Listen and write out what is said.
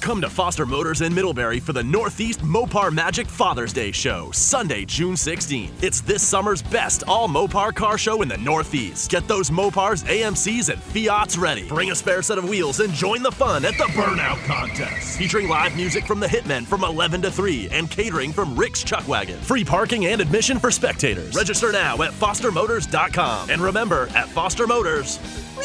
Come to Foster Motors in Middlebury for the Northeast Mopar Magic Father's Day Show, Sunday, June 16th. It's this summer's best all Mopar car show in the Northeast. Get those Mopars, AMCs, and Fiats ready. Bring a spare set of wheels and join the fun at the Burnout Contest. Featuring live music from the Hitmen from 11 to 3 and catering from Rick's Chuckwagon. Free parking and admission for spectators. Register now at fostermotors.com. And remember, at Foster Motors, We